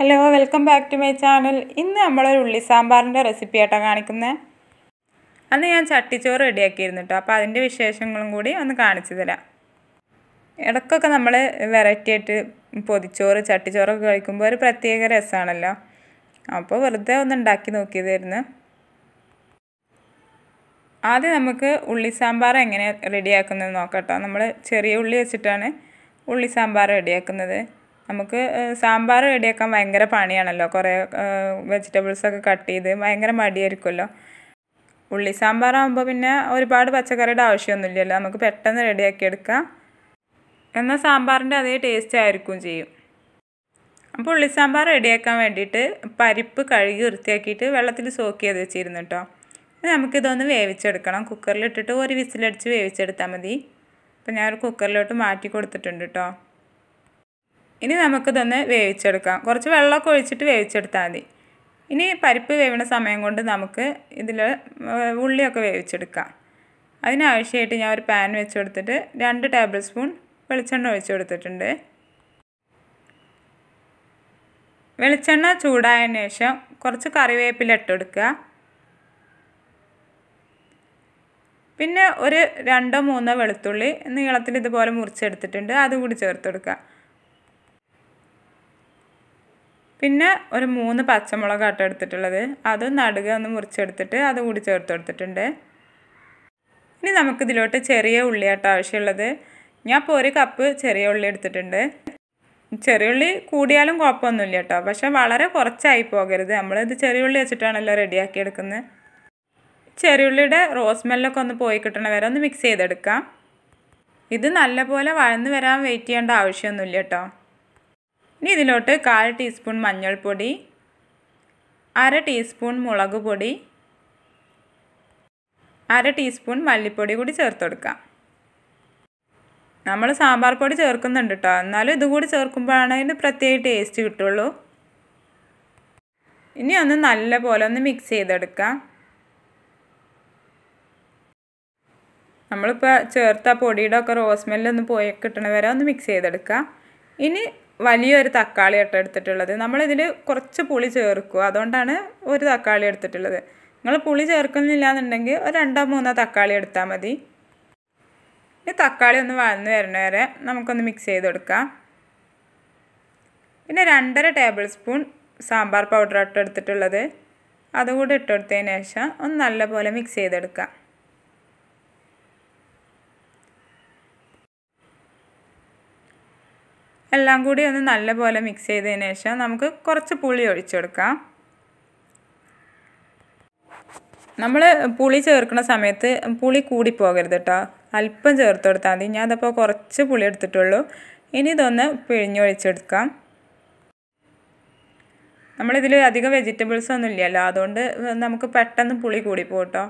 Hello welcome back to my channel ഇന്ന് നമ്മളൊരു ഉള്ളി സാമ്പാറിന്റെ റെസിപ്പി ആയിട്ടാണ് കാണിക്കുന്നത് അന്ന് ഞാൻ ചട്ടിച്ചോറ് റെഡിയാക്കിയിരുന്നു കേട്ടോ അപ്പോൾ അതിന്റെ വിശേഷങ്ങളും കൂടി ഒന്ന് കാണിച്ചു തരാം. ഇടയ്ക്കൊക്കെ നമ്മൾ വെറൈറ്റി ആയിട്ട് പൊതിച്ചോറ് ചട്ടിച്ചോറൊക്കെ കഴിക്കുമ്പോൾ ഒരു പ്രത്യേക രസമാണല്ലോ അപ്പോൾ വെറുതെ ഒന്ന് ഉണ്ടാക്കി നോക്കിയതായിരുന്നു. ആദ്യം നമുക്ക് ഉള്ളി സാമ്പാർ എങ്ങനെ റെഡിയാക്കുന്നത് നോക്കട്ടോ നമ്മൾ ചെറിയ ഉള്ളി വെച്ചിട്ടാണ് ഉള്ളി സാമ്പാർ റെഡിയാക്കുന്നത്. നമുക്ക് സാമ്പാർ റെഡിയാക്കാൻ ഭയങ്കര പണിയാണല്ലോ. കുറേ വെജിറ്റബിൾസൊക്കെ കട്ട് ചെയ്ത് ഭയങ്കര മടിയായിരിക്കുമല്ലോ. ഉള്ളി സാമ്പാറാകുമ്പോൾ പിന്നെ ഒരുപാട് പച്ചക്കറിയുടെ ആവശ്യമൊന്നുമില്ലല്ലോ. നമുക്ക് പെട്ടെന്ന് റെഡിയാക്കി എടുക്കാം. എന്നാൽ സാമ്പാറിന്റെ അതേ ടേസ്റ്റ് ആയിരിക്കും ചെയ്യും. അപ്പോൾ ഉള്ളി സാമ്പാർ റെഡിയാക്കാൻ വേണ്ടിയിട്ട് പരിപ്പ് കഴുകി വൃത്തിയാക്കിയിട്ട് വെള്ളത്തിൽ സോക്ക് ചെയ്ത് വെച്ചിരുന്നു കേട്ടോ നമുക്കിതൊന്ന് വേവിച്ചെടുക്കണം. കുക്കറിലിട്ടിട്ട് ഒരു വിസിലടിച്ച് വേവിച്ചെടുത്താൽ മതി. അപ്പോൾ ഞാനൊരു കുക്കറിലോട്ട് മാറ്റി കൊടുത്തിട്ടുണ്ട് കേട്ടോ ഇനി നമുക്കിതൊന്ന് വേവിച്ചെടുക്കാം. കുറച്ച് വെള്ളമൊക്കെ ഒഴിച്ചിട്ട് വേവിച്ചെടുത്താൽ മതി. ഇനി പരിപ്പ് വേവണ സമയം കൊണ്ട് നമുക്ക് ഇതിൽ ഉള്ളിയൊക്കെ വേവിച്ചെടുക്കാം. അതിനാവശ്യമായിട്ട് ഞാൻ ഒരു പാൻ വെച്ച് കൊടുത്തിട്ട് രണ്ട് ടേബിൾ സ്പൂൺ വെളിച്ചെണ്ണ ഒഴിച്ച് കൊടുത്തിട്ടുണ്ട്. വെളിച്ചെണ്ണ ചൂടായതിന് ശേഷം കുറച്ച് കറിവേപ്പില ഇട്ടെടുക്കുക പിന്നെ ഒരു രണ്ടോ മൂന്നോ വെളുത്തുള്ളി നീളത്തിൽ ഇതുപോലെ മുറിച്ചെടുത്തിട്ടുണ്ട്. അതും കൂടി ചേർത്ത് കൊടുക്കുക. പിന്നെ ഒരു മൂന്ന് പച്ചമുളക് ആട്ടം എടുത്തിട്ടുള്ളത്. അത് നടുക ഒന്ന് മുറിച്ചെടുത്തിട്ട് അത് കൂടി ചേർത്ത് കൊടുത്തിട്ടുണ്ട്. ഇനി നമുക്ക് നമുക്കിതിലോട്ട് ചെറിയ ഉള്ളിയാട്ടോ ആവശ്യമുള്ളത്. ഞാൻ ഇപ്പോൾ ഒരു കപ്പ് ചെറിയ ഉള്ളി എടുത്തിട്ടുണ്ട്. ചെറിയ ഉള്ളി കൂടിയാലും കുഴപ്പമൊന്നുമില്ല കേട്ടോ പക്ഷെ വളരെ കുറച്ചായി പോകരുത്. നമ്മളിത് ചെറിയ ഉള്ളി വെച്ചിട്ടാണല്ലോ റെഡിയാക്കി എടുക്കുന്നത് ചെറിയുള്ളിയുടെ റോസ് മെല്ലൊക്കെ ഒന്ന് പോയി കിട്ടണ വരെ ഒന്ന് മിക്സ് ചെയ്തെടുക്കാം. ഇത് നല്ലപോലെ വഴന്ന് വരാൻ വെയിറ്റ് ചെയ്യേണ്ട ആവശ്യമൊന്നുമില്ല കേട്ടോ ഇനി ഇതിലോട്ട് കാൽ ടീസ്പൂൺ മഞ്ഞൾപ്പൊടി അര ടീസ്പൂൺ മുളക് പൊടി അര ടീസ്പൂൺ മല്ലിപ്പൊടി കൂടി ചേർത്ത് കൊടുക്കാം. നമ്മൾ സാമ്പാർ പൊടി ചേർക്കുന്നുണ്ട് കേട്ടോ എന്നാലും ഇതുകൂടി ചേർക്കുമ്പോഴാണ് അതിന് പ്രത്യേക ടേസ്റ്റ് കിട്ടുള്ളൂ. ഇനി ഒന്ന് നല്ല പോലെ ഒന്ന് മിക്സ് ചെയ്തെടുക്കാം. നമ്മളിപ്പോൾ ചേർത്ത പൊടിയുടെ ഒക്കെ റോസ്മെല്ലൊന്ന് പോയി കിട്ടണ വരെ ഒന്ന് മിക്സ് ചെയ്തെടുക്കാം. ഇനി വലിയൊരു തക്കാളി ഇട്ട് എടുത്തിട്ടുള്ളത്. നമ്മളിതിൽ കുറച്ച് പുളി ചേർക്കും അതുകൊണ്ടാണ് ഒരു തക്കാളി എടുത്തിട്ടുള്ളത്. നിങ്ങൾ പുളി ചേർക്കുന്നില്ല എന്നുണ്ടെങ്കിൽ ഒരു രണ്ടോ മൂന്നോ തക്കാളി എടുത്താൽ മതി. ഈ തക്കാളി ഒന്ന് വഴന്ന് വരുന്ന വരെ നമുക്കൊന്ന് മിക്സ് ചെയ്ത് കൊടുക്കാം. പിന്നെ രണ്ടര ടേബിൾ സ്പൂൺ സാമ്പാർ പൗഡർ ഇട്ട് എടുത്തിട്ടുള്ളത്. അതുകൂടി ഇട്ടെടുത്തതിന് ശേഷം ഒന്ന് നല്ലപോലെ മിക്സ് ചെയ്തെടുക്കാം. എല്ലാം കൂടി ഒന്ന് നല്ലപോലെ മിക്സ് ചെയ്തതിന് ശേഷം നമുക്ക് കുറച്ച് പുളി ഒഴിച്ചെടുക്കാം നമ്മൾ പുളി ചേർക്കുന്ന സമയത്ത് പുളി കൂടി പോകരുത് കേട്ടോ അല്പം ചേർത്ത് കൊടുത്താൽ മതി. ഞാൻ അതപ്പോൾ കുറച്ച് പുളി എടുത്തിട്ടുള്ളൂ. ഇനി ഇതൊന്ന് പിഴിഞ്ഞൊഴിച്ചെടുക്കാം നമ്മളിതിൽ അധികം വെജിറ്റബിൾസ് ഒന്നും ഇല്ലല്ലോ. അതുകൊണ്ട് നമുക്ക് പെട്ടെന്ന് പുളി കൂടി പോട്ടോ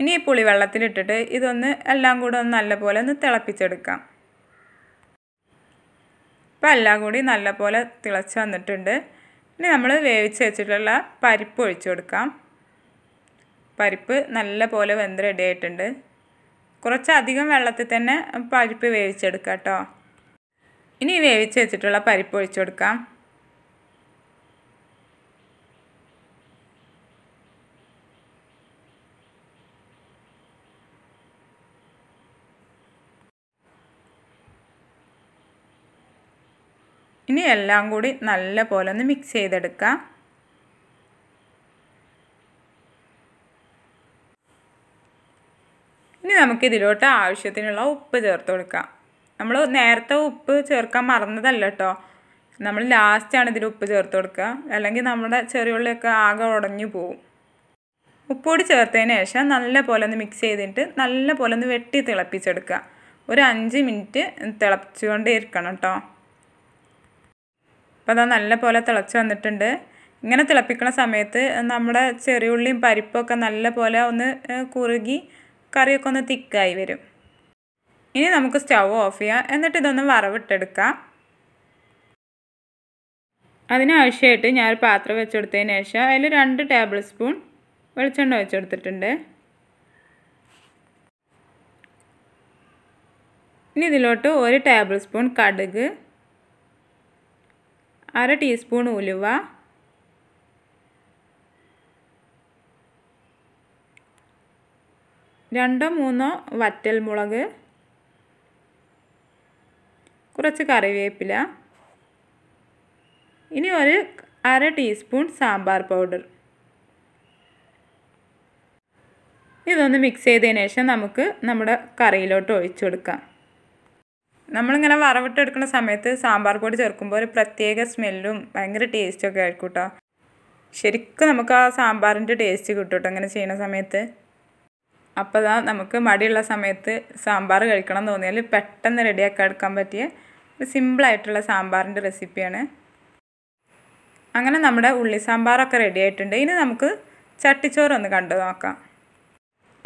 ഇനി ഈ പുളി വെള്ളത്തിലിട്ടിട്ട് ഇതൊന്ന് എല്ലാം കൂടെ ഒന്ന് നല്ലപോലെ ഒന്ന് തിളപ്പിച്ചെടുക്കാം. ഇപ്പം എല്ലാം കൂടി നല്ലപോലെ തിളച്ച് വന്നിട്ടുണ്ട്. ഇനി നമ്മൾ വേവിച്ച് വെച്ചിട്ടുള്ള പരിപ്പ് ഒഴിച്ചു കൊടുക്കാം. പരിപ്പ് നല്ലപോലെ വെന്ത് റെഡി ആയിട്ടുണ്ട്. കുറച്ചധികം വെള്ളത്തിൽ തന്നെ പരിപ്പ് വേവിച്ചെടുക്കാം കേട്ടോ. ഇനി വേവിച്ച് വെച്ചിട്ടുള്ള പരിപ്പ് ഒഴിച്ചു കൊടുക്കാം. ഇനി എല്ലാം കൂടി നല്ല പോലെ ഒന്ന് മിക്സ് ചെയ്തെടുക്കാം. ഇനി നമുക്ക് ഇതിലോട്ട് ആവശ്യത്തിനുള്ള ഉപ്പ് ചേർത്ത് കൊടുക്കാം. നമ്മൾ നേരത്തെ ഉപ്പ് ചേർക്കാൻ മറന്നതല്ല കേട്ടോ നമ്മൾ ലാസ്റ്റാണ് ഇതിൽ ഉപ്പ് ചേർത്ത് കൊടുക്കുക അല്ലെങ്കിൽ നമ്മുടെ ചെറിയുള്ളിയൊക്കെ ആകെ ഉടഞ്ഞു പോവും. ഉപ്പുകൂടി ചേർത്തതിന് ശേഷം നല്ല പോലെ ഒന്ന് മിക്സ് ചെയ്തിട്ട് നല്ല പോലെ ഒന്ന് വെട്ടി തിളപ്പിച്ചെടുക്കുക ഒരു അഞ്ച് മിനിറ്റ് തിളപ്പിച്ചുകൊണ്ടേ ഇരിക്കണം കേട്ടോ അപ്പോൾ അത് നല്ലപോലെ തിളച്ച് വന്നിട്ടുണ്ട്. ഇങ്ങനെ തിളപ്പിക്കുന്ന സമയത്ത് നമ്മുടെ ചെറിയുള്ളിയും പരിപ്പൊക്കെ നല്ലപോലെ ഒന്ന് കുറുകി കറിയൊക്കെ ഒന്ന് തിക്കായി വരും. ഇനി നമുക്ക് സ്റ്റൗ ഓഫ് ചെയ്യാം. എന്നിട്ട് ഇതൊന്ന് വറവിട്ടെടുക്കാം. അതിനാവശ്യമായിട്ട് ഞാനൊരു പാത്രം വെച്ചെടുത്തതിന് ശേഷം അതിൽ രണ്ട് ടേബിൾ സ്പൂൺ വെളിച്ചെണ്ണ വെച്ചെടുത്തിട്ടുണ്ട്. ഇനി ഇതിലോട്ട് ഒരു ടേബിൾ സ്പൂൺ കടുക് അര ടീസ്പൂൺ ഉലുവ. രണ്ടോ മൂന്നോ വറ്റൽമുളക്. കുറച്ച് കറിവേപ്പില. ഇനി ഒരു അര ടീസ്പൂൺ സാമ്പാർ പൗഡർ. ഇതൊന്ന് മിക്സ് ചെയ്തതിന് ശേഷം നമുക്ക് നമ്മുടെ കറിയിലോട്ട് ഒഴിച്ചു കൊടുക്കാം. നമ്മളിങ്ങനെ വറവിട്ടെടുക്കുന്ന സമയത്ത് സാമ്പാർ പൊടി ചേർക്കുമ്പോൾ ഒരു പ്രത്യേക സ്മെല്ലും ഭയങ്കര ടേസ്റ്റും ഒക്കെ ആയിരിക്കും കേട്ടോ ശരിക്കും നമുക്ക് ആ സാമ്പാറിന്റെ ടേസ്റ്റ് കിട്ടും കേട്ടോ അങ്ങനെ ചെയ്യുന്ന സമയത്ത്. അപ്പോൾ അതാ നമുക്ക് മടിയുള്ള സമയത്ത് സാമ്പാർ കഴിക്കണം എന്ന് തോന്നിയാൽ പെട്ടെന്ന് റെഡിയാക്കി എടുക്കാൻ പറ്റിയ ഒരു സിമ്പിളായിട്ടുള്ള സാമ്പാറിന്റെ റെസിപ്പിയാണ് അങ്ങനെ നമ്മുടെ ഉള്ളി സാമ്പാറൊക്കെ റെഡി ആയിട്ടുണ്ട്. ഇനി നമുക്ക് ചട്ടിച്ചോറൊന്ന് കണ്ടു നോക്കാം.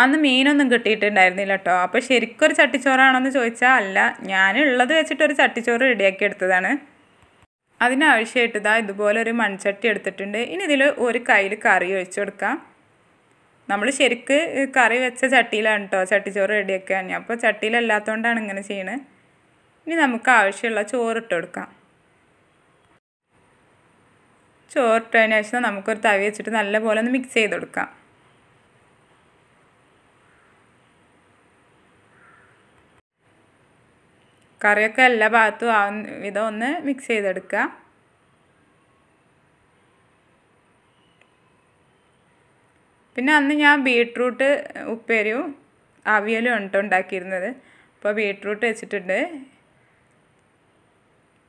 അന്ന് മീനൊന്നും കിട്ടിയിട്ടുണ്ടായിരുന്നില്ല കേട്ടോ അപ്പോൾ ശരിക്കും ഒരു ചട്ടിച്ചോറാണോന്ന് ചോദിച്ചാൽ അല്ല ഞാനുള്ളത് വെച്ചിട്ട് ഒരു ചട്ടിച്ചോറ് റെഡിയാക്കി എടുത്തതാണ്. അതിനാവശ്യമായിട്ട് ഇതാ ഇതുപോലെ ഒരു മൺചട്ടി എടുത്തിട്ടുണ്ട്. ഇനി ഇതിൽ ഒരു കയ്യിൽ കറി ഒഴിച്ചു കൊടുക്കാം. നമ്മൾ ശരിക്ക് കറി വെച്ച ചട്ടിയിലാണ് കേട്ടോ ചട്ടിച്ചോറ് റെഡിയാക്കാൻ അപ്പോൾ ചട്ടിയിലല്ലാത്തതുകൊണ്ടാണ് ഇങ്ങനെ ചെയ്യണത് ഇനി നമുക്ക് ആവശ്യമുള്ള ഇട്ട് കൊടുക്കാം. ചോറിട്ടതിന് ശേഷം നമുക്കൊരു തവി വെച്ചിട്ട് നല്ലപോലെ ഒന്ന് മിക്സ് ചെയ്ത് കൊടുക്കാം. കറിയൊക്കെ എല്ലാ ഭാഗത്തും ആവുന്ന വിധം ഒന്ന് മിക്സ് ചെയ്തെടുക്കുക. പിന്നെ അന്ന് ഞാൻ ബീട്രൂട്ട് ഉപ്പേരിയും അവിയലും ഉണ്ടോ ഉണ്ടാക്കിയിരുന്നത്. അപ്പോൾ ബീട്രൂട്ട് വെച്ചിട്ടുണ്ട്.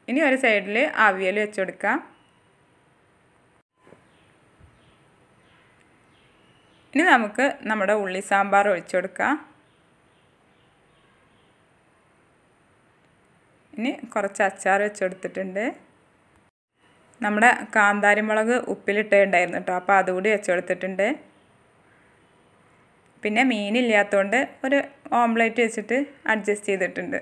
ഇനി ഒരു സൈഡിൽ അവിയൽ വെച്ച് കൊടുക്കാം. ഇനി നമുക്ക് നമ്മുടെ ഉള്ളി സാമ്പാർ ഒഴിച്ചു കൊടുക്കാം. ഇനി കുറച്ച് അച്ചാർ വെച്ചെടുത്തിട്ടുണ്ട്. നമ്മുടെ കാന്താരിമുളക് ഉപ്പിലിട്ടുണ്ടായിരുന്നു കേട്ടോ അപ്പോൾ അതുകൂടി വെച്ചെടുത്തിട്ടുണ്ട്. പിന്നെ മീനില്ലാത്തതുകൊണ്ട് ഒരു ഓംലേറ്റ് വെച്ചിട്ട് അഡ്ജസ്റ്റ് ചെയ്തിട്ടുണ്ട്.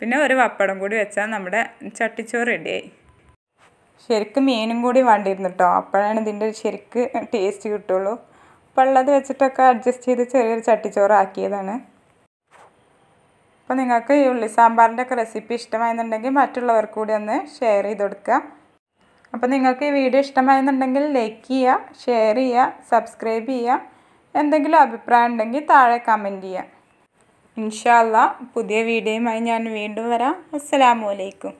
പിന്നെ ഒരു പപ്പടം കൂടി വെച്ചാൽ നമ്മുടെ ചട്ടിച്ചോറ് റെഡിയായി. ശരിക്കും മീനും കൂടി വേണ്ടിയിരുന്നു കേട്ടോ അപ്പോഴാണ് ഇതിന്റെ ശരിക്ക് ടേസ്റ്റ് കിട്ടുള്ളൂ. അപ്പോൾ ഉള്ളത് വെച്ചിട്ടൊക്കെ അഡ്ജസ്റ്റ് ചെയ്ത് ചെറിയൊരു ചട്ടിച്ചോറ് ആക്കിയതാണ് അപ്പോൾ നിങ്ങൾക്ക് ഈ ഉള്ളി സാമ്പാറിന്റെ ഒക്കെ റെസിപ്പി ഇഷ്ടമായെന്നുണ്ടെങ്കിൽ മറ്റുള്ളവർക്ക് കൂടി ഒന്ന് ഷെയർ ചെയ്ത് കൊടുക്കുക. അപ്പോൾ നിങ്ങൾക്ക് ഈ വീഡിയോ ഇഷ്ടമായെന്നുണ്ടെങ്കിൽ ലൈക്ക് ചെയ്യുക ഷെയർ ചെയ്യുക സബ്സ്ക്രൈബ് ചെയ്യുക. എന്തെങ്കിലും അഭിപ്രായം ഉണ്ടെങ്കിൽ താഴെ കമന്റ് ചെയ്യുക. ഇൻഷാല്ല പുതിയ വീഡിയോയുമായി ഞാൻ വീണ്ടും വരാം. അസ്സലാമു അലൈക്കും.